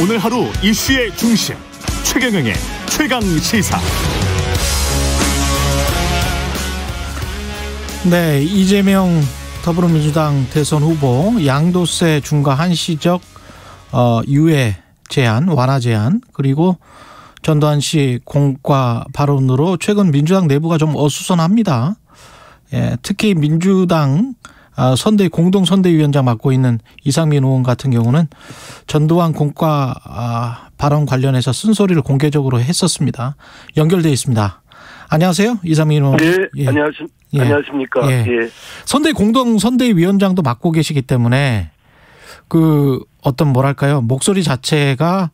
오늘 하루 이슈의 중심 최경영의 최강 시사. 네, 이재명 더불어민주당 대선 후보 양도세 중과 한시적 어, 유예 제한, 완화 제한 그리고 전두환 씨 공과 발언으로 최근 민주당 내부가 좀 어수선합니다. 예, 특히 민주당 아, 선대 공동 선대위원장 맡고 있는 이상민 의원 같은 경우는 전두환 공과 아, 발언 관련해서 쓴소리를 공개적으로 했었습니다. 연결돼 있습니다. 안녕하세요, 이상민 의원. 네, 예. 안녕하십, 예. 안녕하십니까. 예. 예. 선대 공동 선대위원장도 맡고 계시기 때문에 그 어떤 뭐랄까요 목소리 자체가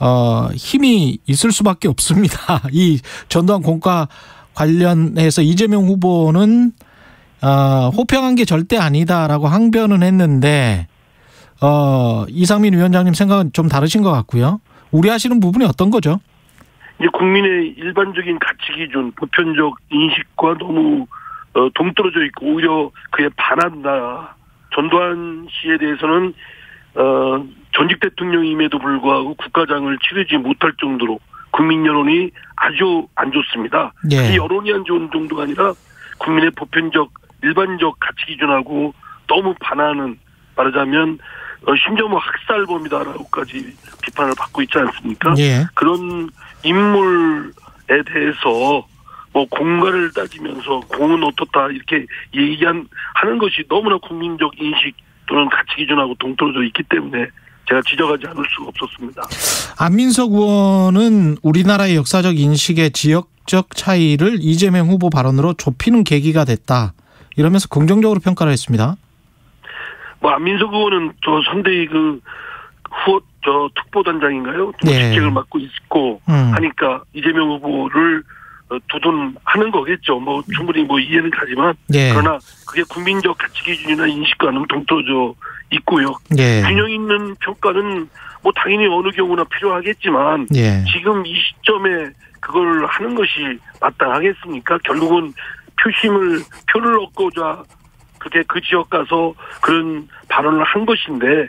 어 힘이 있을 수밖에 없습니다. 이 전두환 공과 관련해서 이재명 후보는 어 호평한 게 절대 아니다라고 항변은 했는데 어 이상민 위원장님 생각은 좀 다르신 것 같고요. 우려하시는 부분이 어떤 거죠? 이제 국민의 일반적인 가치 기준, 보편적 인식과 너무 어, 동떨어져 있고 오히려 그에 반한다. 전두환 씨에 대해서는 어, 전직 대통령임에도 불구하고 국가장을 치르지 못할 정도로 국민 여론이 아주 안 좋습니다. 예. 이 여론이 안 좋은 정도가 아니라 국민의 보편적 일반적 가치 기준하고 너무 반하는 말하자면 어, 심지어 뭐 학살범이다라고까지 비판을 받고 있지 않습니까? 예. 그런 인물에 대해서 뭐 공가를 따지면서 공은 어떻다 이렇게 얘기한 하는 것이 너무나 국민적 인식 또는 가치 기준하고 동떨어져 있기 때문에 제가 지적하지 않을 수가 없었습니다. 안민석 의원은 우리나라의 역사적 인식의 지역적 차이를 이재명 후보 발언으로 좁히는 계기가 됐다. 이러면서 긍정적으로 평가를 했습니다. 뭐 안민석 의원은 저 선대위 그 후보 저 특보단장인가요? 네. 직책을 맡고 있고 음. 하니까 이재명 후보를 어, 두둔하는 거겠죠. 뭐 충분히 뭐 이해는 가지만 예. 그러나 그게 국민적 가치 기준이나 인식과는 동떨어져 있고요. 예. 균형 있는 평가는 뭐 당연히 어느 경우나 필요하겠지만 예. 지금 이 시점에 그걸 하는 것이 마땅하겠습니까? 결국은 표심을 표를 얻고자 그게 그 지역 가서 그런 발언을 한 것인데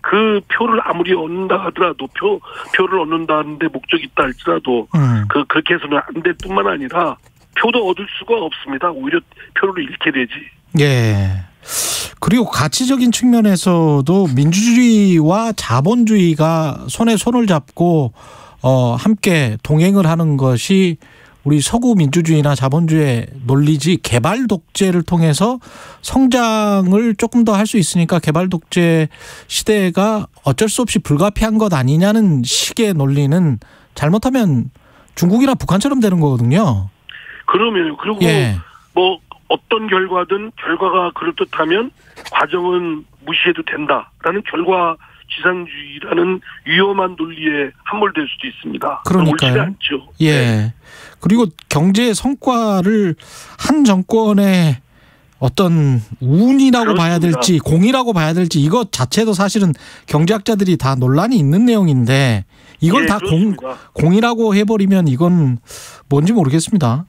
그 표를 아무리 얻는다 하더라도 표 표를 얻는다는데 목적이 있다 할지라도 음. 그 그렇게 해서는 안 될 뿐만 아니라 표도 얻을 수가 없습니다. 오히려 표를 잃게 되지. 예. 그리고 가치적인 측면에서도 민주주의와 자본주의가 손에 손을 잡고 어 함께 동행을 하는 것이 우리 서구 민주주의나 자본주의의 논리지 개발 독재를 통해서 성장을 조금 더 할 수 있으니까 개발 독재 시대가 어쩔 수 없이 불가피한 것 아니냐는 식의 논리는 잘못하면 중국이나 북한처럼 되는 거거든요. 그러면 그리고 예. 뭐 어떤 결과든 결과가 그럴듯하면 과정은 무시해도 된다라는 결과 지상주의라는 위험한 논리에 함몰될 수도 있습니다. 그러니까요. 않죠. 예. 네. 그리고 경제 성과를 한 정권의 어떤 운이라고 봐야 그렇습니다. 될지 공이라고 봐야 될지 이것 자체도 사실은 경제학자들이 다 논란이 있는 내용인데 이걸 예, 다 공. 공이라고 해버리면 이건 뭔지 모르겠습니다.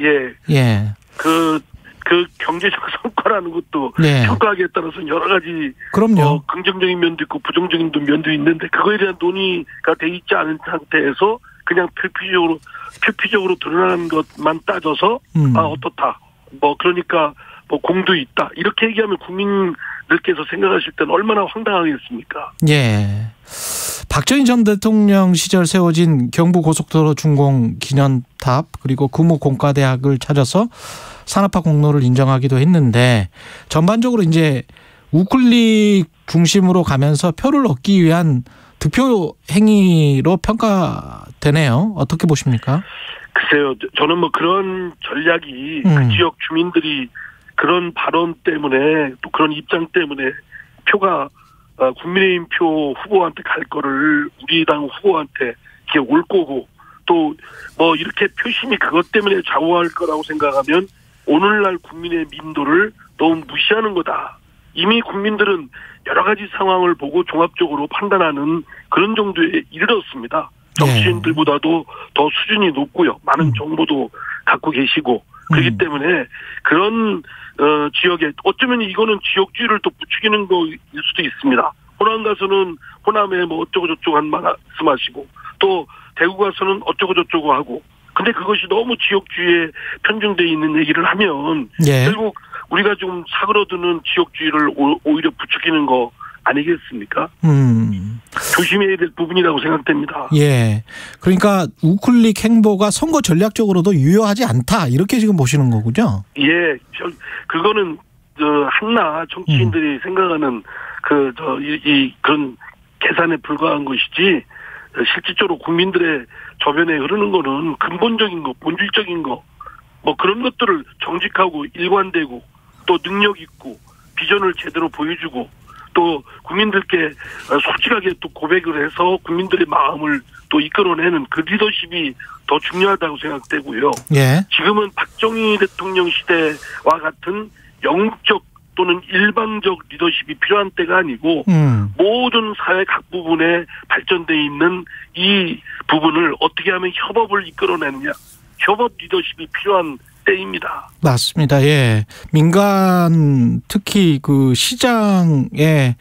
예. 예. 그, 그 경제적 성과라는 것도 네. 평가하기에 따라서 여러 가지 그럼요. 어, 긍정적인 면도 있고 부정적인 면도 있는데 그거에 대한 논의가 돼 있지 않은 상태에서 그냥 표피적으로 표피적으로 드러나는 것만 따져서 음. 아 어떻다 뭐 그러니까 뭐 공도 있다 이렇게 얘기하면 국민들께서 생각하실 때는 얼마나 황당하겠습니까? 예. 박정희 전 대통령 시절 세워진 경부 고속도로 준공 기념탑 그리고 금호 공과대학을 찾아서 산업화 공로를 인정하기도 했는데 전반적으로 이제 우클릭 중심으로 가면서 표를 얻기 위한 득표 행위로 평가되네요. 어떻게 보십니까? 글쎄요, 저- 저는 뭐 그런 전략이 음. 그 지역 주민들이 그런 발언 때문에 또 그런 입장 때문에 표가 어, 국민의힘 표 후보한테 갈 거를 우리 당 후보한테 이게 올 거고 또 뭐 이렇게 표심이 그것 때문에 좌우할 거라고 생각하면 오늘날 국민의 민도를 너무 무시하는 거다. 이미 국민들은 여러 가지 상황을 보고 종합적으로 판단하는 그런 정도에 이르렀습니다. 정치인들보다도 더 수준이 높고요. 많은 음. 정보도 갖고 계시고 그렇기 음. 때문에 그런 어, 지역에 어쩌면 이거는 지역주의를 또 부추기는 거일 수도 있습니다. 호남 가서는 호남에 뭐 어쩌고 저쩌고 한 말씀하시고 또 대구 가서는 어쩌고 저쩌고 하고 근데 그것이 너무 지역주의에 편중돼 있는 얘기를 하면 예. 결국 우리가 좀 사그러드는 지역주의를 오- 오히려 부추기는 거 아니겠습니까? 음. 조심해야 될 부분이라고 생각됩니다. 예. 그러니까 우클릭 행보가 선거 전략적으로도 유효하지 않다. 이렇게 지금 보시는 거군요. 예, 저, 그거는 저 한나 정치인들이 생각하는 그저이이 그런 계산에 불과한 것이지 어, 실질적으로 국민들의 저변에 흐르는 거는 근본적인 거, 본질적인 거, 뭐 그런 것들을 정직하고 일관되고 또 능력 있고 비전을 제대로 보여주고 또 국민들께 어, 솔직하게 또 고백을 해서 국민들의 마음을 또 이끌어내는 그 리더십이 더 중요하다고 생각되고요. 예. 지금은 박정희 대통령 시대와 같은 영적 또는 일방적 리더십이 필요한 때가 아니고 음. 모든 사회 각 부분에 발전돼 있는 이 부분을 어떻게 하면 협업을 이끌어내느냐 협업 리더십이 필요한 때입니다. 맞습니다. 예. 민간 특히 그 시장의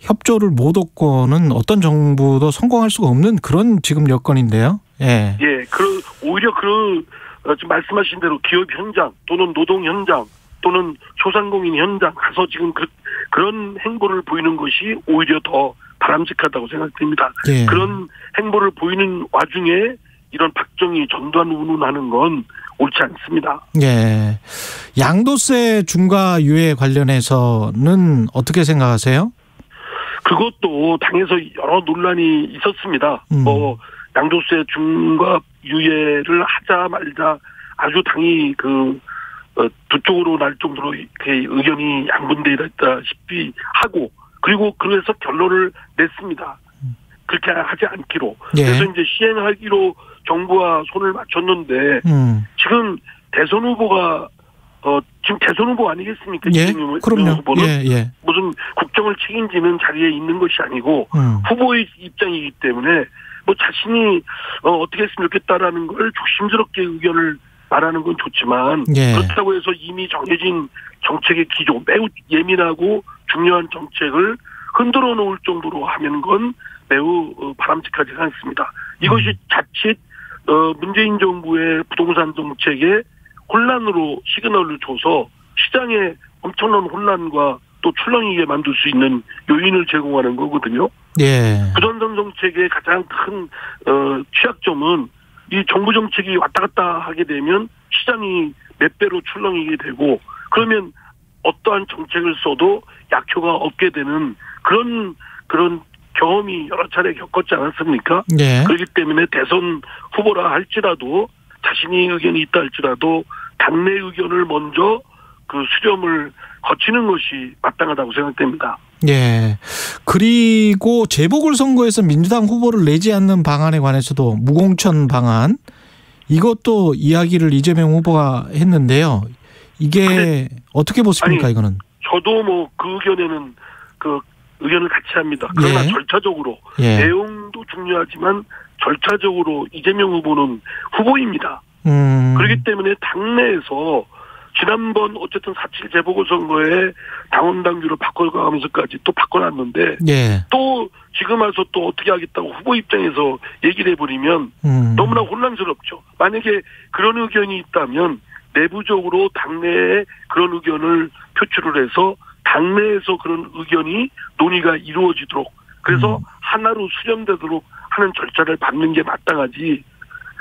협조를 못 얻고는 어떤 정부도 성공할 수가 없는 그런 지금 여건인데요. 예. 예, 그 오히려 그 어, 지금 말씀하신 대로 기업 현장 또는 노동 현장 또는 소상공인 현장 가서 지금 그, 그런 행보를 보이는 것이 오히려 더 바람직하다고 생각됩니다. 예. 그런 행보를 보이는 와중에 이런 박정희 전두환 운운하는 건 옳지 않습니다. 예. 양도세 중과 유예 관련해서는 어떻게 생각하세요? 그것도 당에서 여러 논란이 있었습니다. 음. 뭐 양도세 중과 유예를 하자 말자 아주 당이 그 어, 두 쪽으로 날 정도로 이렇게 의견이 양분돼 있다시피 하고 그리고 그래서 결론을 냈습니다. 그렇게 하지 않기로. 예. 그래서 이제 시행하기로 정부와 손을 맞췄는데 음. 지금 대선 후보가 어 지금 대선 후보 아니겠습니까? 예. 그럼요. 후보는 예, 예. 무슨 국정을 책임지는 자리에 있는 것이 아니고 음. 후보의 입장이기 때문에 뭐 자신이 어, 어떻게 했으면 좋겠다라는 걸 조심스럽게 의견을 말하는 건 좋지만 예. 그렇다고 해서 이미 정해진 정책의 기조 매우 예민하고 중요한 정책을 흔들어 놓을 정도로 하는 건 매우 어, 바람직하지 않습니다. 이것이 음. 자칫 어, 문재인 정부의 부동산 정책에 혼란으로 시그널을 줘서 시장에 엄청난 혼란과 또 출렁이게 만들 수 있는 요인을 제공하는 거거든요. 예. 부동산 정책의 가장 큰 어, 취약점은 이 정부 정책이 왔다 갔다 하게 되면 시장이 몇 배로 출렁이게 되고 그러면 어떠한 정책을 써도 약효가 없게 되는 그런 그런 경험이 여러 차례 겪었지 않았습니까? 예. 그렇기 때문에 대선 후보라 할지라도 자신이 의견이 있다 할지라도 당내 의견을 먼저 그 수렴을 거치는 것이 마땅하다고 생각됩니다. 예. 그리고 재보궐선거에서 민주당 후보를 내지 않는 방안에 관해서도 무공천 방안 이것도 이야기를 이재명 후보가 했는데요. 이게 어떻게 보십니까 아니, 이거는? 저도 뭐 그 의견에는 그 의견을 같이 합니다. 그러나 예. 절차적으로 예. 내용도 중요하지만 절차적으로 이재명 후보는 후보입니다. 음. 그렇기 때문에 당내에서 지난번 어쨌든 4.7 재보궐선거에 당원당규를 바꿔가면서까지 또 바꿔놨는데 예. 또 지금 와서 또 어떻게 하겠다고 후보 입장에서 얘기를 해버리면 음. 너무나 혼란스럽죠. 만약에 그런 의견이 있다면 내부적으로 당내에 그런 의견을 표출을 해서 당내에서 그런 의견이 논의가 이루어지도록 그래서 음. 하나로 수렴되도록 하는 절차를 밟는 게 마땅하지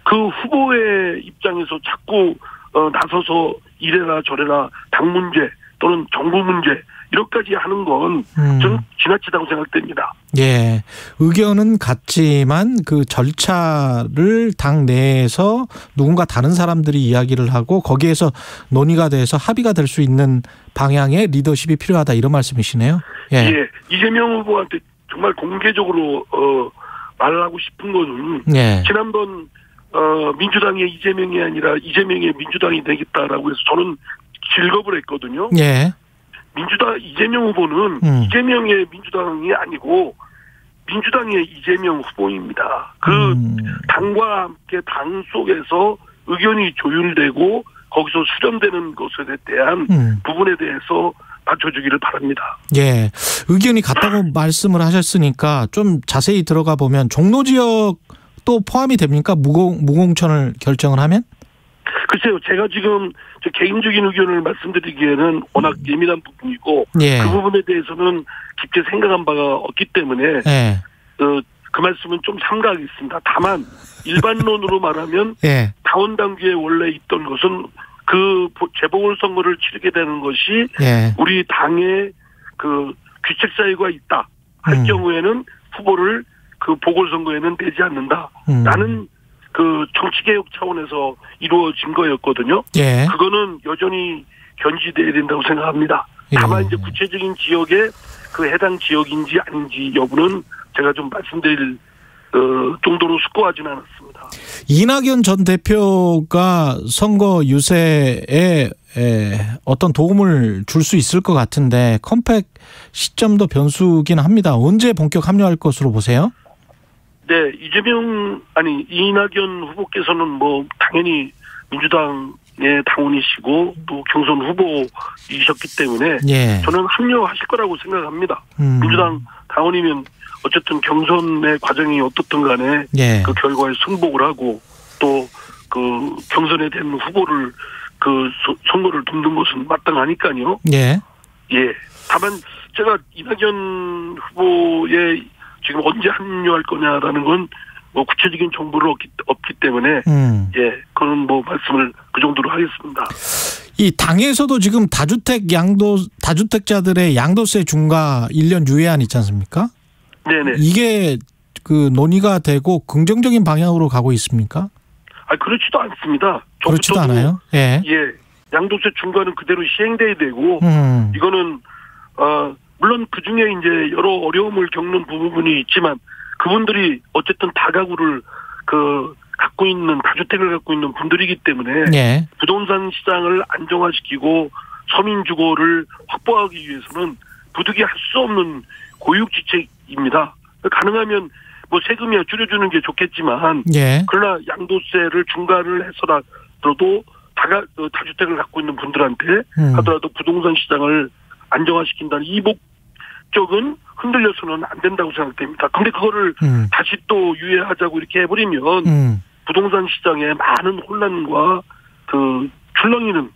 그 후보의 입장에서 자꾸 어, 나서서 이래라 저래라 당 문제 또는 정부 문제 이렇게까지 하는 건 음. 지나치다고 생각됩니다. 예. 의견은 같지만 그 절차를 당 내에서 누군가 다른 사람들이 이야기를 하고 거기에서 논의가 돼서 합의가 될 수 있는 방향의 리더십이 필요하다 이런 말씀이시네요. 예. 예. 이재명 후보한테 정말 공개적으로 어 말을 하고 싶은 거는 예. 지난번 어 민주당의 이재명이 아니라 이재명의 민주당이 되겠다라고 해서 저는 질겁을 했거든요. 예. 민주당 이재명 후보는 음. 이재명의 민주당이 아니고 민주당의 이재명 후보입니다. 그 음. 당과 함께 당 속에서 의견이 조율되고 거기서 수렴되는 것에 대한 음. 부분에 대해서 받쳐주기를 바랍니다. 예. 의견이 같다고 말씀을 하셨으니까 좀 자세히 들어가 보면 종로 지역 또 포함이 됩니까? 무공 무공천을 결정을 하면? 글쎄요, 제가 지금 저 개인적인 의견을 말씀드리기에는 워낙 예민한 부분이고 예. 그 부분에 대해서는 깊게 생각한 바가 없기 때문에 예. 어, 그 말씀은 좀 삼가하겠습니다. 다만 일반론으로 말하면 예. 다원 단계에 원래 있던 것은 그 보- 재보궐선거를 치르게 되는 것이 예. 우리 당의 그 규칙 사유가 있다 할 음. 경우에는 후보를 그 보궐선거에는 내지 않는다. 음. 라는 그 정치개혁 차원에서 이루어진 거였거든요. 예. 그거는 여전히 견지돼야 된다고 생각합니다. 다만 예. 이제 구체적인 지역에 그 해당 지역인지 아닌지 여부는 제가 좀 말씀드릴 어, 정도로 숙고하지는 않았습니다. 이낙연 전 대표가 선거 유세에 에, 어떤 도움을 줄 수 있을 것 같은데 컴팩 시점도 변수긴 합니다. 언제 본격 합류할 것으로 보세요? 네, 이재명 아니 이낙연 후보께서는 뭐 당연히 민주당의 당원이시고 또 경선 후보이셨기 때문에 예. 저는 합류하실 거라고 생각합니다. 음. 민주당 당원이면 어쨌든 경선의 과정이 어떻든 간에 예. 그 결과에 승복을 하고 또 그 경선에 된 후보를 그 소- 선거를 돕는 것은 마땅하니까요. 예. 예. 다만 제가 이낙연 후보의 지금 언제 합류할 거냐라는 건 뭐 구체적인 정보를 얻기, 없기 때문에 음. 예, 그건 뭐 말씀을 그 정도로 하겠습니다. 이 당에서도 지금 다주택 양도 다주택자들의 양도세 중과 1년 유예안 있지 않습니까? 네네. 이게 그 논의가 되고 긍정적인 방향으로 가고 있습니까? 아 그렇지도 않습니다. 그렇지도 않아요. 예. 예, 양도세 중과는 그대로 시행돼야 되고 음. 이거는 어 물론 그 중에 이제 여러 어려움을 겪는 부분이 있지만 그분들이 어쨌든 다가구를 그 갖고 있는 다주택을 갖고 있는 분들이기 때문에 예. 부동산 시장을 안정화시키고 서민 주거를 확보하기 위해서는 부득이 할 수 없는 고육지책입니다. 가능하면 뭐 세금이야 줄여주는 게 좋겠지만 예. 그러나 양도세를 중과를 해서라도 다가 어, 다주택을 갖고 있는 분들한테 음. 하더라도 부동산 시장을 안정화시킨다는 이목 적은 흔들려서는 안 된다고 생각됩니다. 근데 그거를 음. 다시 또 유예하자고 이렇게 해버리면 음. 부동산 시장에 많은 혼란과 그 출렁이는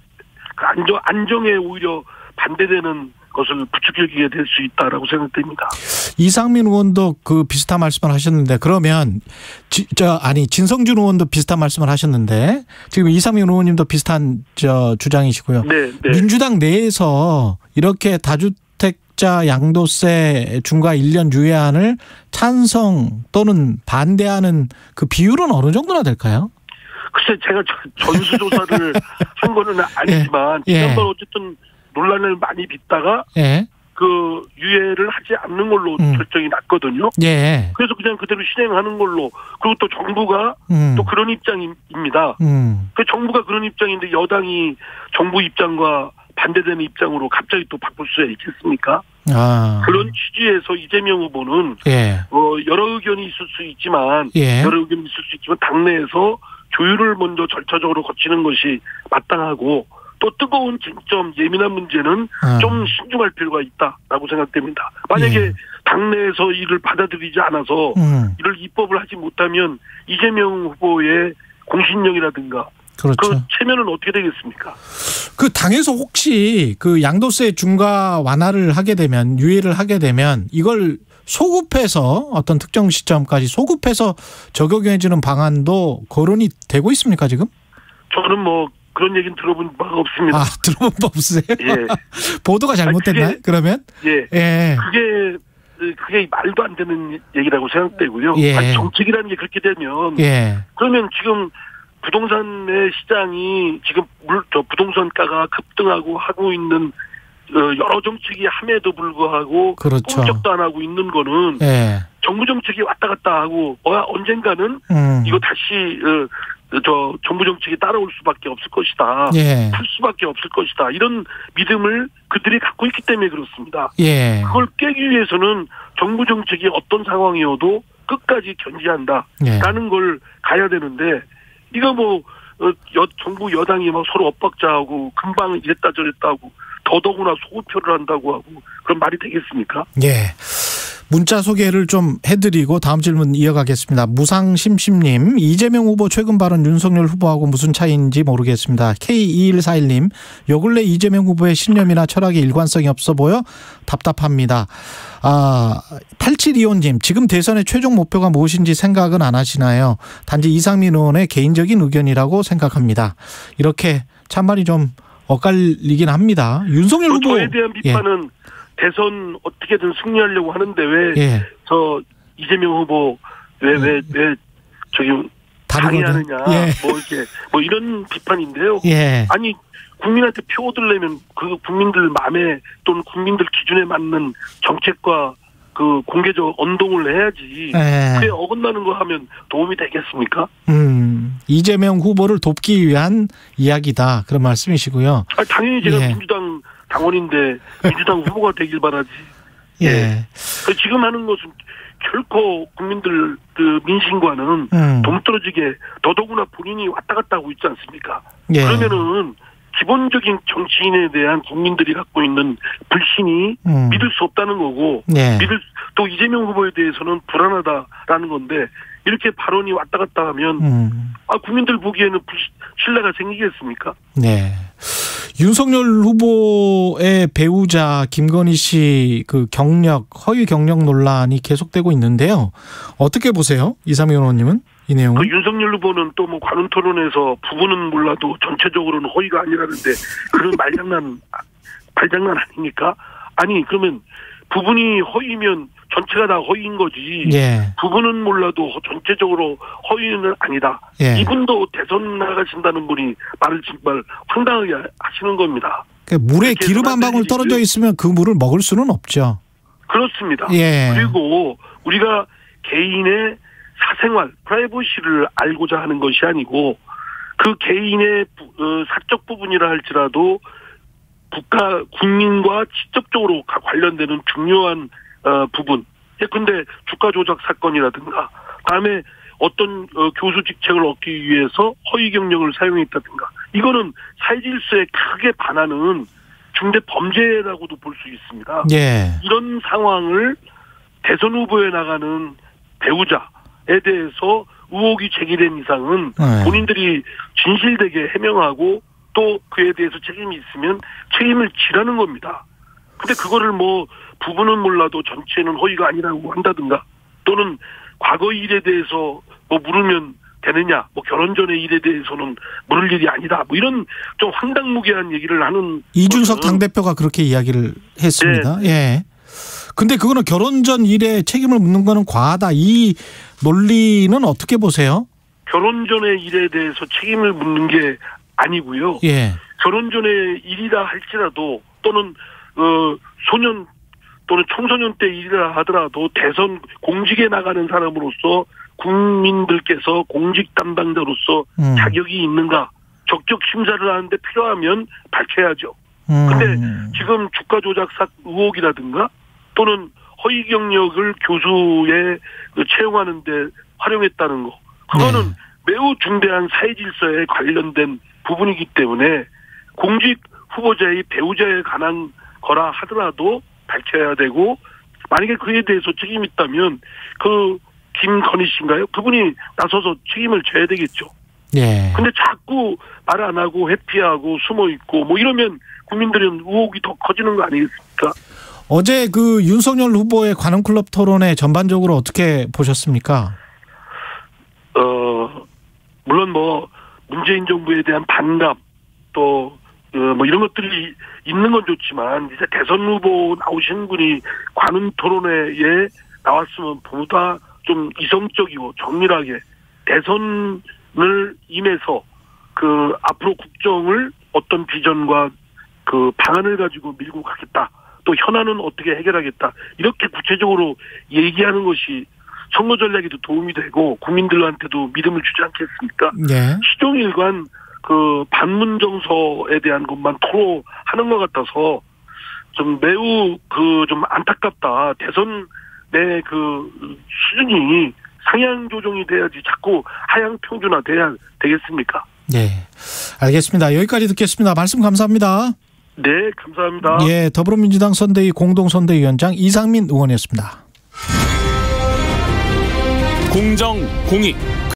그 안정 안정에 오히려 반대되는 것을 부추기게 될 수 있다라고 생각됩니다. 이상민 의원도 그 비슷한 말씀을 하셨는데 그러면 지, 저 아니 진성준 의원도 비슷한 말씀을 하셨는데 지금 이상민 의원님도 비슷한 저 주장이시고요. 네, 네. 민주당 내에서 이렇게 다주 택자 양도세 중과 1년 유예안을 찬성 또는 반대하는 그 비율은 어느 정도나 될까요? 글쎄 제가 저- 전수조사를 한 거는 아니지만 예. 지난번 어쨌든 논란을 많이 빚다가 예. 그 유예를 하지 않는 걸로 음. 결정이 났거든요. 예. 그래서 그냥 그대로 실행하는 걸로 그리고 또 정부가 음. 또 그런 입장입니다. 음. 그 정부가 그런 입장인데 여당이 정부 입장과 반대되는 입장으로 갑자기 또 바꿀 수 있겠습니까? 아. 그런 취지에서 이재명 후보는 예. 어 여러 의견이 있을 수 있지만 예. 여러 의견이 있을 수 있지만 당내에서 조율을 먼저 절차적으로 거치는 것이 마땅하고 또 뜨거운 쟁점 예민한 문제는 아. 좀 신중할 필요가 있다라고 생각됩니다. 만약에 예. 당내에서 이를 받아들이지 않아서 음. 이를 입법을 하지 못하면 이재명 후보의 공신력이라든가 그 그렇죠. 체면은 어떻게 되겠습니까? 그 당에서 혹시 그 양도세 중과 완화를 하게 되면 유예를 하게 되면 이걸 소급해서 어떤 특정 시점까지 소급해서 적용해주는 방안도 거론이 되고 있습니까 지금? 저는 뭐 그런 얘기는 들어본 바가 없습니다. 아 들어본 법 없으세요? 예, 보도가 잘못됐나요? 그러면? 예. 예. 그게 그게 말도 안 되는 얘기라고 생각되고요. 예. 아니, 정책이라는 게 그렇게 되면 예. 그러면 지금 부동산의 시장이 지금 물, 저 부동산가가 급등하고 하고 있는 어, 여러 정책이 함에도 불구하고 그렇죠. 꿈쩍도 안 하고 있는 거는 예. 정부 정책이 왔다 갔다 하고 어, 언젠가는 음. 이거 다시 어, 저 정부 정책이 따라올 수밖에 없을 것이다. 예. 풀 수밖에 없을 것이다. 이런 믿음을 그들이 갖고 있기 때문에 그렇습니다. 예. 그걸 깨기 위해서는 정부 정책이 어떤 상황이어도 끝까지 견지한다. 예. 라는 걸 가야 되는데 이거 뭐 어, 여, 정부 여당이 막 서로 엇박자하고 금방 이랬다 저랬다 하고 더더구나 소표를 한다고 하고 그런 말이 되겠습니까? 예. 문자 소개를 좀 해드리고 다음 질문 이어가겠습니다. 무상심심님, 이재명 후보 최근 발언 윤석열 후보하고 무슨 차이인지 모르겠습니다. K2141님, 요 근래 이재명 후보의 신념이나 철학에 일관성이 없어 보여 답답합니다. 아, 8725님, 지금 대선의 최종 목표가 무엇인지 생각은 안 하시나요? 단지 이상민 의원의 개인적인 의견이라고 생각합니다. 이렇게 참말이 좀 엇갈리긴 합니다. 윤석열 또 후보. 저에 대한 비판은 대선 어떻게든 승리하려고 하는데 왜 예. 저 이재명 후보 왜 왜왜 저기 다르거든. 방해하느냐 예. 뭐 이렇게 뭐 이런 비판인데요. 예. 아니 국민한테 표 얻으려면 그 국민들 마음에 또는 국민들 기준에 맞는 정책과 그 공개적 언동을 해야지. 예. 그게 어긋나는 거 하면 도움이 되겠습니까? 음, 이재명 후보를 돕기 위한 이야기다. 그런 말씀이시고요. 아 당연히 제가 예. 민주당 당원인데 민주당 후보가 되길 바라지. 예. 그 지금 하는 것은 결코 국민들 그 민심과는 음. 동떨어지게 더더구나 본인이 왔다 갔다 하고 있지 않습니까? 예. 그러면은 기본적인 정치인에 대한 국민들이 갖고 있는 불신이 음. 믿을 수 없다는 거고 예. 믿을 또 이재명 후보에 대해서는 불안하다라는 건데 이렇게 발언이 왔다 갔다 하면 음. 아 국민들 보기에는 불, 신뢰가 생기겠습니까? 네. 윤석열 후보의 배우자 김건희 씨 그 경력 허위 경력 논란이 계속되고 있는데요. 어떻게 보세요? 이삼희 의원님은 이 내용을? 그 윤석열 후보는 또 뭐 관훈 토론에서 부분은 몰라도 전체적으로는 허위가 아니라는데 그런 말장난 말장난 아닙니까? 아니 그러면 부분이 허위면 전체가 다 허위인 거지. 예. 부분은 몰라도 허- 전체적으로 허위는 아니다. 예. 이분도 대선 나가신다는 분이 말을 정말 황당하게 하시는 겁니다. 그 물에 기름 한 방울 떨어져 있으면 그 물을 먹을 수는 없죠. 그렇습니다. 예. 그리고 우리가 개인의 사생활, 프라이버시를 알고자 하는 것이 아니고 그 개인의 부- 어, 사적 부분이라 할지라도 국가 국민과 직접적으로 가- 관련되는 중요한 어, 부분. 예, 근데 주가 조작 사건이라든가 다음에 어떤 어, 교수 직책을 얻기 위해서 허위 경력을 사용했다든가 이거는 사회 질서에 크게 반하는 중대 범죄라고도 볼 수 있습니다. 예. 이런 상황을 대선 후보에 나가는 배우자에 대해서 의혹이 제기된 이상은 네. 본인들이 진실되게 해명하고 또 그에 대해서 책임이 있으면 책임을 지라는 겁니다. 근데 그거를 뭐 부분은 몰라도 전체는 허위가 아니라고 한다든가 또는 과거 일에 대해서 뭐 물으면 되느냐 뭐 결혼 전의 일에 대해서는 물을 일이 아니다 뭐 이런 좀 황당무계한 얘기를 하는 이준석 것은 당대표가 그렇게 이야기를 했습니다. 네. 예. 근데 그거는 결혼 전 일에 책임을 묻는 거는 과하다. 이 논리는 어떻게 보세요? 결혼 전의 일에 대해서 책임을 묻는 게 아니고요. 예. 결혼 전의 일이라 할지라도 또는 어 소년 또는 청소년 때 일이라 하더라도 대선 공직에 나가는 사람으로서 국민들께서 공직 담당자로서 음. 자격이 있는가 적격 심사를 하는데 필요하면 밝혀야죠. 음. 근데 지금 주가 조작 사 의혹이라든가 또는 허위 경력을 교수에 그 채용하는데 활용했다는 거 그거는 네. 매우 중대한 사회 질서에 관련된 부분이기 때문에 공직 후보자의 배우자에 관한 거라 하더라도 밝혀야 되고 만약에 그에 대해서 책임이 있다면 그 김건희 씨인가요? 그분이 나서서 책임을 져야 되겠죠. 예. 근데 자꾸 말 안 하고 회피하고 숨어 있고 뭐 이러면 국민들은 의혹이 더 커지는 거 아니겠습니까? 어제 그 윤석열 후보의 관훈 클럽 토론회 전반적으로 어떻게 보셨습니까? 어 물론 뭐 문재인 정부에 대한 반감 또 어, 뭐 이런 것들이 있는 건 좋지만 이제 대선 후보 나오신 분이 관훈 토론회에 나왔으면 보다 좀 이성적이고 정밀하게 대선을 임해서 그 앞으로 국정을 어떤 비전과 그 방안을 가지고 밀고 가겠다. 또 현안은 어떻게 해결하겠다. 이렇게 구체적으로 얘기하는 것이 선거 전략에도 도움이 되고 국민들한테도 믿음을 주지 않겠습니까? 예. 시종일관 그 반문 정서에 대한 것만 토로하는 것 같아서 좀 매우 그 좀 안타깝다. 대선 내 그 수준이 상향 조정이 돼야지 자꾸 하향 평준화 돼야 되겠습니까? 예. 알겠습니다. 여기까지 듣겠습니다. 말씀 감사합니다. 네, 감사합니다. 예, 더불어민주당 선대위 공동선대위원장 이상민 의원이었습니다. 공정, 공익,